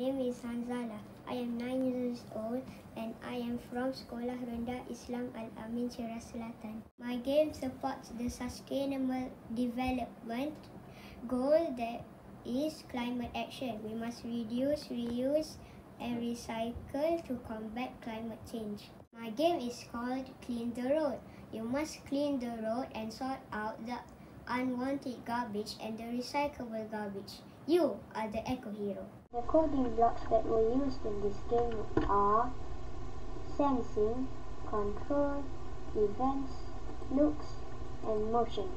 Name is Hanzala. I am 9 years old and I am from Sekolah Rendah Islam Al-Amin Ceras Selatan. My game supports the sustainable development goal that is climate action. We must reduce, reuse and recycle to combat climate change. My game is called Clean the Road. You must clean the road and sort out the unwanted garbage and the recyclable garbage. You are the eco hero. The coding blocks that were used in this game are sensing, control, events, looks, and motion.